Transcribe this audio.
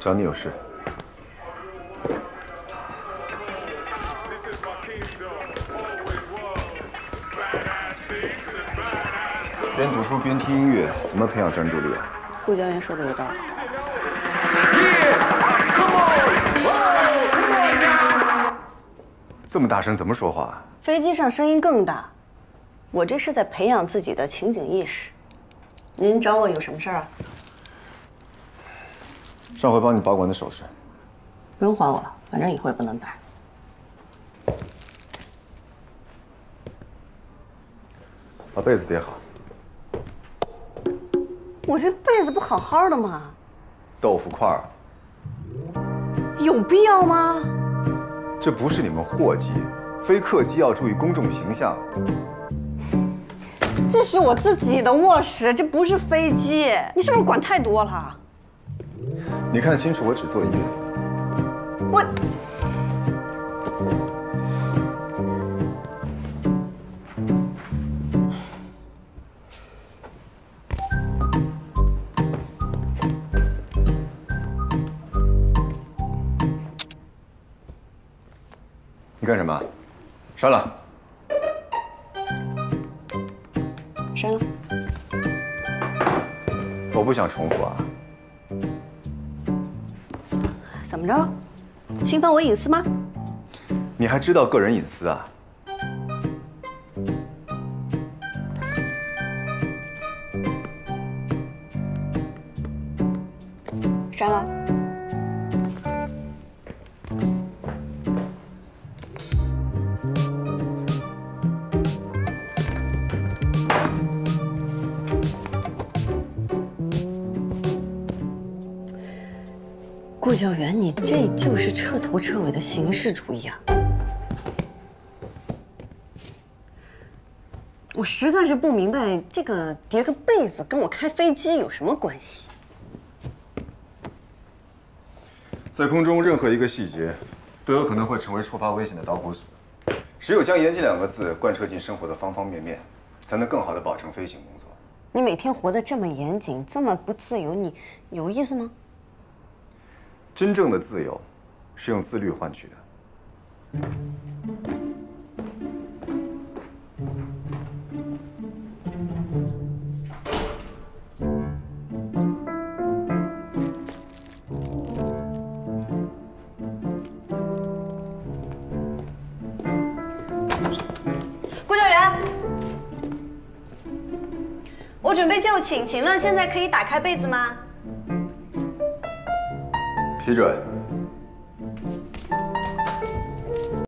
找你有事。边读书边听音乐，怎么培养专注力啊？顾教员说的有道理。这么大声怎么说话？飞机上声音更大。我这是在培养自己的情景意识。您找我有什么事儿啊？上回帮你保管的首饰，不用还我了，反正以后也不能戴。把被子叠好。我这被子不好好的吗？豆腐块儿，有必要吗？这不是你们货机，飞客机要注意公众形象。这是我自己的卧室，这不是飞机。你是不是管太多了？你看清楚，我只做一遍。我。你干什么？删了。删了。我不想重复啊。着？侵犯我隐私吗？你还知道个人隐私啊？删了。顾教员，你这就是彻头彻尾的形式主义啊！我实在是不明白，这个叠个被子跟我开飞机有什么关系？在空中任何一个细节，都有可能会成为触发危险的导火索。只有将严谨两个字贯彻进生活的方方面面，才能更好的保证飞行工作。你每天活得这么严谨，这么不自由，你有意思吗？真正的自由，是用自律换取的。顾教员，我准备就寝，请问现在可以打开被子吗？批准。